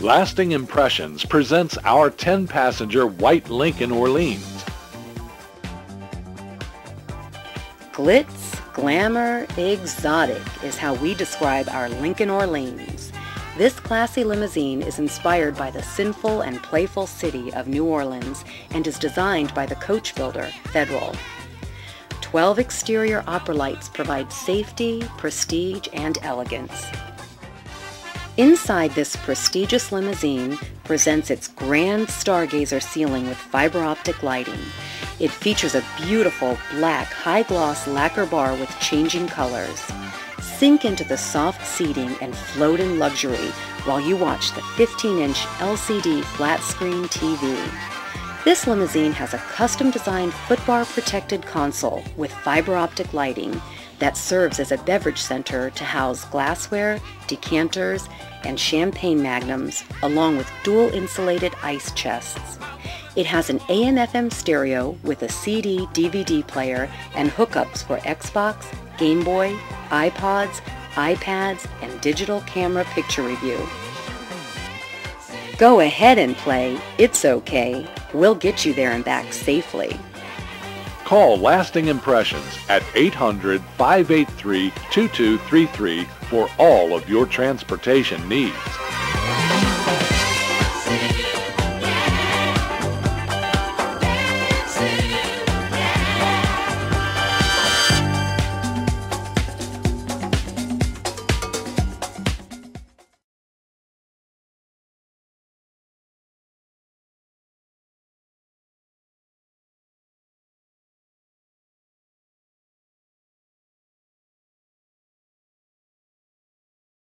Lasting Impressions presents our 10-passenger white Lincoln Orleans. Glitz, glamour, exotic is how we describe our Lincoln Orleans. This classy limousine is inspired by the sinful and playful city of New Orleans and is designed by the coach builder, Federal. 12 exterior opera lights provide safety, prestige, and elegance. Inside this prestigious limousine presents its grand stargazer ceiling with fiber optic lighting. It features a beautiful black high-gloss lacquer bar with changing colors. Sink into the soft seating and float in luxury while you watch the 15-inch LCD flat-screen TV. This limousine has a custom-designed footbar protected console with fiber optic lighting that serves as a beverage center to house glassware, decanters, and champagne magnums, along with dual insulated ice chests. It has an AM-FM stereo with a CD DVD player and hookups for Xbox, Game Boy, iPods, iPads, and digital camera picture review. Go ahead and play It's Okay. We'll get you there and back safely. Call Lasting Impressions at 800-583-2233 for all of your transportation needs.